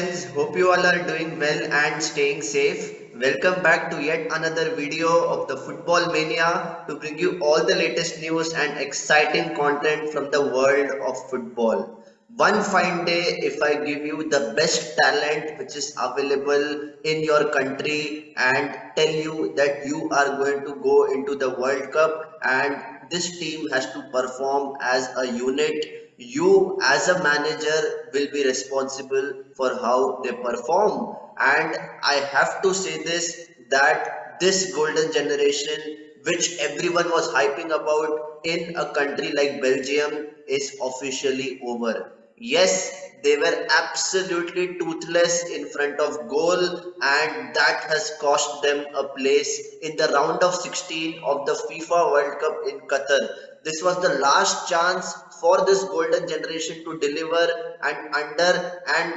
Friends. Hope you all are doing well and staying safe. Welcome back to yet another video of the Football Mania to bring you all the latest news and exciting content from the world of football. One fine day, if I give you the best talent which is available in your country and tell you that you are going to go into the World Cup and this team has to perform as a unit you as a manager will be responsible for how they perform. And i have to say this that this golden generation which everyone was hyping about in a country like belgium is officially over. Yes they were absolutely toothless in front of goal and that has cost them a place in the round of 16 of the FIFA World Cup in Qatar. This was the last chance for this golden generation to deliver and under and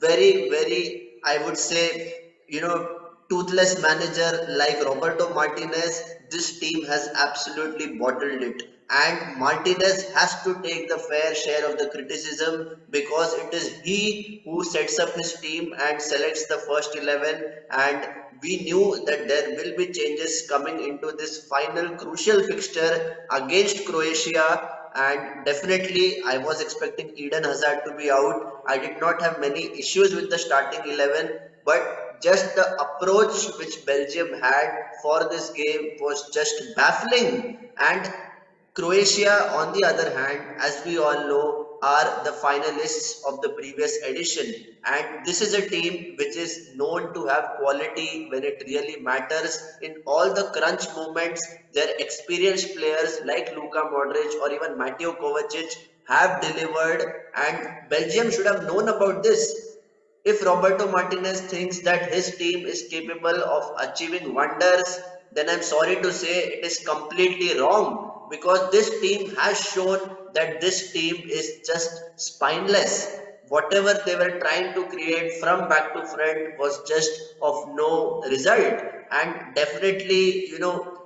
very very I would say you know toothless manager like Roberto Martinez this team has absolutely bottled it and Martinez has to take the fair share of the criticism because it is he who sets up his team and selects the first 11 and we knew that there will be changes coming into this final crucial fixture against Croatia. And definitely I was expecting Eden Hazard to be out. I did not have many issues with the starting 11 but just the approach which Belgium had for this game was just baffling. And Croatia, on the other hand, as we all know, are the finalists of the previous edition. And this is a team which is known to have quality when it really matters. In all the crunch moments, their experienced players like Luka Modric or even Mateo Kovacic have delivered and Belgium should have known about this. If Roberto Martinez thinks that his team is capable of achieving wonders, then I'm sorry to say it is completely wrong because this team has shown that this team is just spineless. Whatever they were trying to create from back to front was just of no result. And definitely, you know,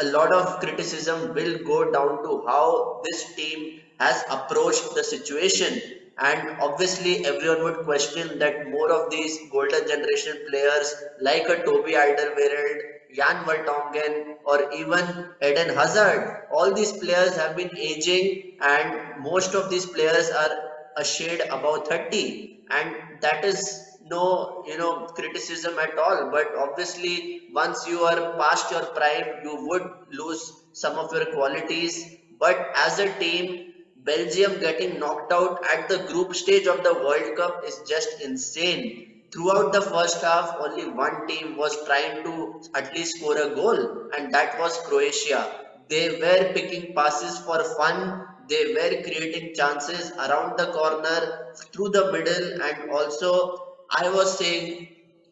a lot of criticism will go down to how this team has approached the situation. And obviously, everyone would question that more of these golden generation players like a Toby Alderweireld Jan Vertonghen or even Eden Hazard. All these players have been aging and most of these players are a shade above 30 and that is no you know criticism at all. But obviously once you are past your prime you would lose some of your qualities. But as a team belgium getting knocked out at the group stage of the world cup is just insane throughout the first half, only one team was trying to at least score a goal, and that was Croatia. They were picking passes for fun, they were creating chances around the corner, through the middle, and also I was saying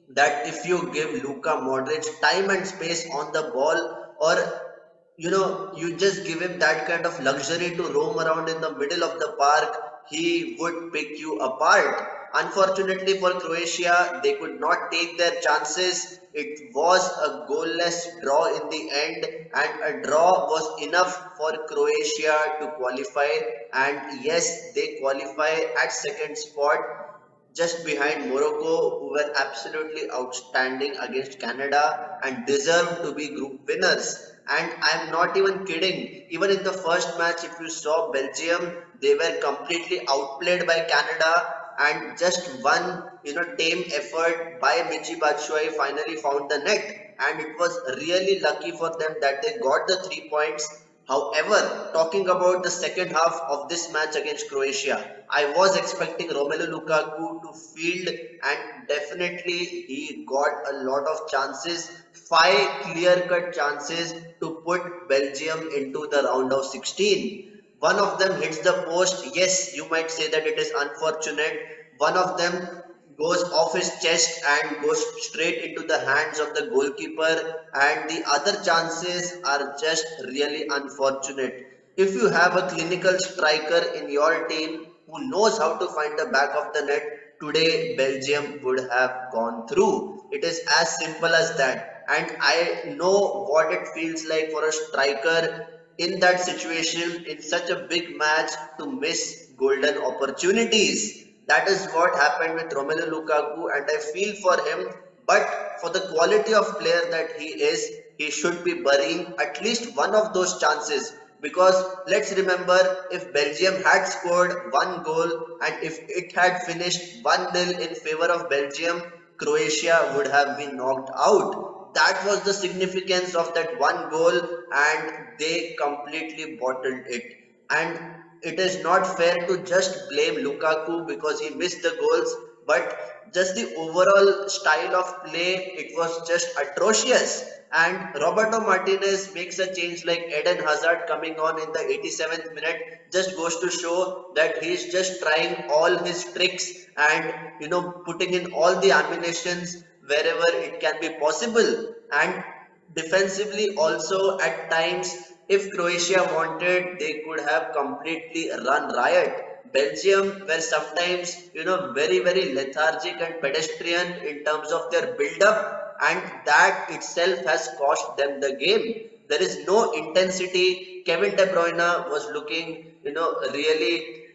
that if you give Luka Modric time and space on the ball, or you know, you just give him that kind of luxury to roam around in the middle of the park, he would pick you apart Unfortunately for Croatia, they could not take their chances. It was a goalless draw in the end and a draw was enough for Croatia to qualify and yes, they qualify at second spot just behind Morocco who were absolutely outstanding against Canada and deserve to be group winners. And I'm not even kidding. Even in the first match, if you saw Belgium, they were completely outplayed by Canada and just one you know tame effort by Michy Batshuayi finally found the net. And it was really lucky for them that they got the three points. However, talking about the second half of this match against Croatia, I was expecting Romelu Lukaku to field and definitely he got a lot of chances, five clear-cut chances to put Belgium into the round of 16 one of them hits the post. Yes you might say that it is unfortunate. One of them goes off his chest and goes straight into the hands of the goalkeeper. And the other chances are just really unfortunate. If you have a clinical striker in your team who knows how to find the back of the net today belgium would have gone through. It is as simple as that. And i know what it feels like for a striker in that situation in such a big match to miss golden opportunities. That is what happened with Romelu Lukaku and I feel for him. But for the quality of player that he is, he should be burying at least one of those chances because let's remember if Belgium had scored one goal and if it had finished 1-0 in favor of Belgium, Croatia would have been knocked out. That was the significance of that one goal and they completely bottled it. And it is not fair to just blame Lukaku because he missed the goals, but just the overall style of play, it was just atrocious. And Roberto Martinez makes a change like Eden Hazard coming on in the 87th minute just goes to show that he's just trying all his tricks and you know putting in all the ammunitions wherever it can be possible and defensively also at times if Croatia wanted, they could have completely run riot. Belgium were sometimes, you know, very, very lethargic and pedestrian in terms of their build-up and that itself has cost them the game. There is no intensity. Kevin De Bruyne was looking, you know, really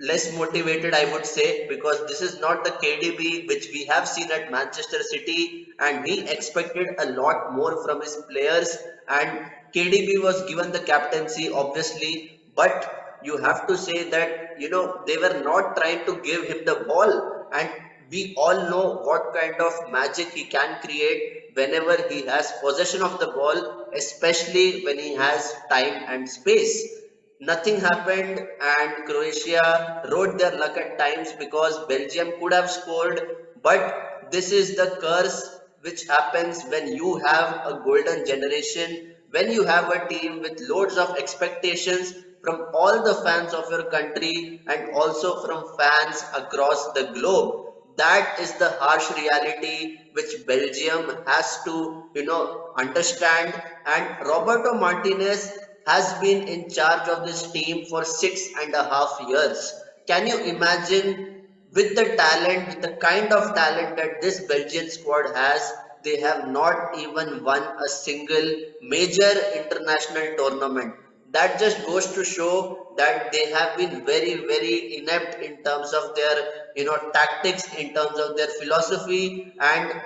less motivated I would say because this is not the KDB which we have seen at Manchester City and he expected a lot more from his players. And KDB was given the captaincy obviously but you have to say that you know they were not trying to give him the ball. And we all know what kind of magic he can create whenever he has possession of the ball especially when he has time and space nothing happened and Croatia rode their luck at times because Belgium could have scored. But this is the curse which happens when you have a golden generation when you have a team with loads of expectations from all the fans of your country and also from fans across the globe. That is the harsh reality which Belgium has to you know understand. And Roberto Martinez has been in charge of this team for six and a half years. Can you imagine with the talent, with the kind of talent that this Belgian squad has, they have not even won a single major international tournament. That just goes to show that they have been very, very inept in terms of their, you know, tactics, in terms of their philosophy. And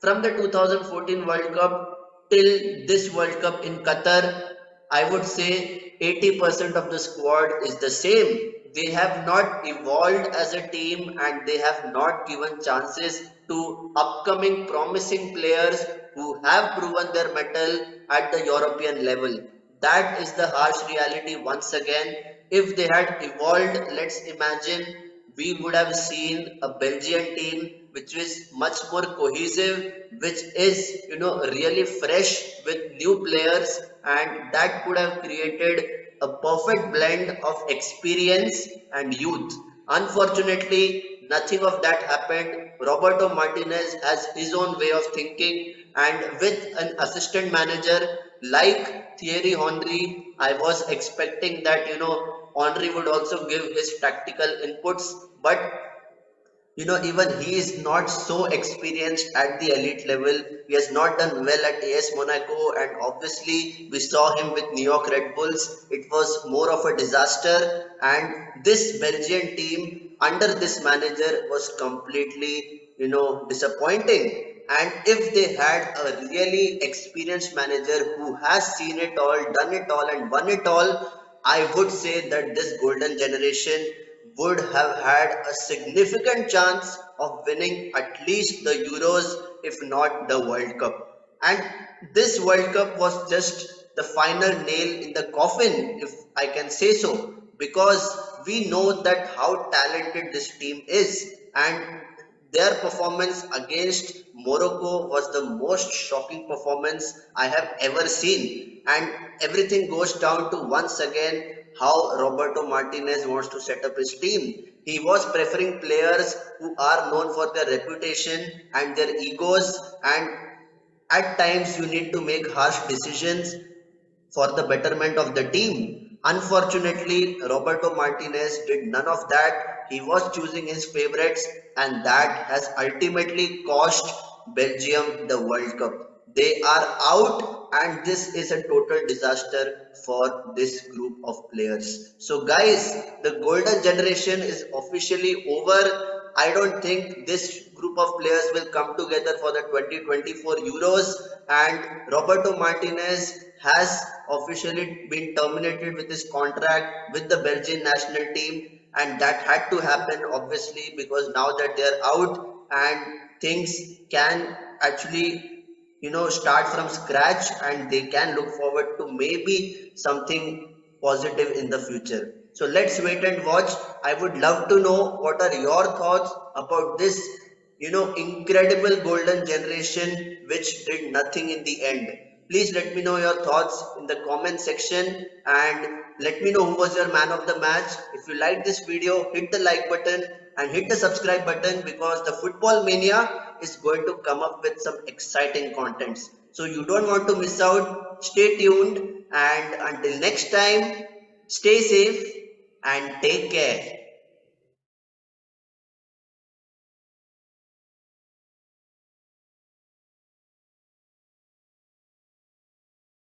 from the 2014 World Cup till this World Cup in Qatar, I would say 80% of the squad is the same. They have not evolved as a team and they have not given chances to upcoming promising players who have proven their mettle at the European level. That is the harsh reality once again. If they had evolved, let's imagine we would have seen a Belgian team which is much more cohesive, which is, you know, really fresh with new players and that could have created a perfect blend of experience and youth. Unfortunately, nothing of that happened. Roberto Martinez has his own way of thinking and with an assistant manager like Thierry Henry, I was expecting that, you know, Henry would also give his tactical inputs, but you know even he is not so experienced at the elite level. He has not done well at AS Monaco and obviously we saw him with New York Red Bulls. It was more of a disaster and this Belgian team under this manager was completely you know disappointing. And if they had a really experienced manager who has seen it all done it all and won it all I would say that this golden generation would have had a significant chance of winning at least the Euros, if not the World Cup. And this World Cup was just the final nail in the coffin, if I can say so, because we know that how talented this team is and their performance against Morocco was the most shocking performance I have ever seen and everything goes down to once again how Roberto Martinez wants to set up his team. He was preferring players who are known for their reputation and their egos and at times you need to make harsh decisions for the betterment of the team. Unfortunately, Roberto Martinez did none of that. He was choosing his favorites and that has ultimately cost Belgium the World Cup. They are out and this is a total disaster for this group of players. So guys, the golden generation is officially over. I don't think this group of players will come together for the 2024 Euros and Roberto Martinez has officially been terminated with his contract with the Belgian national team and that had to happen obviously because now that they're out and things can actually you know start from scratch and they can look forward to maybe something positive in the future. So let's wait and watch. I would love to know what are your thoughts about this you know incredible golden generation which did nothing in the end please let me know your thoughts in the comment section and let me know who was your man of the match if you like this video hit the like button and hit the subscribe button because the football mania is going to come up with some exciting contents. So you don't want to miss out. Stay tuned and until next time, stay safe and take care.